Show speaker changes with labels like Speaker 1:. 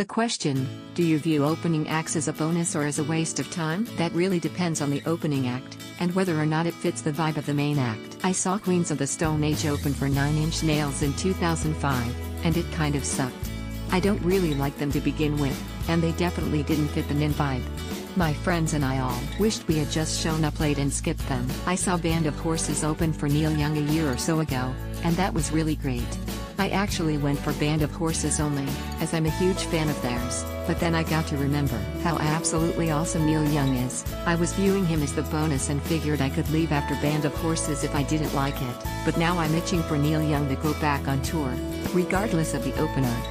Speaker 1: The question Do you view opening acts as a bonus or as a waste of time? That really depends on the opening act, and whether or not it fits the vibe of the main act. I saw Queens of the Stone Age open for Nine Inch Nails in 2005, and it kind of sucked. I don't really like them to begin with, and they definitely didn't fit the NIN vibe. My friends and I all wished we had just shown up late and skipped them. I saw Band of Horses open for Neil Young a year or so ago, and that was really great. I actually went for Band of Horses only, as I'm a huge fan of theirs, but then I got to remember how absolutely awesome Neil Young is. I was viewing him as the bonus and figured I could leave after Band of Horses if I didn't like it, but now I'm itching for Neil Young to go back on tour, regardless of the opener.